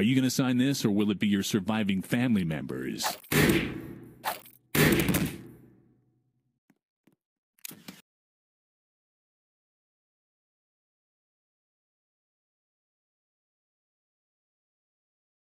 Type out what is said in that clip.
Are you going to sign this, or will it be your surviving family members?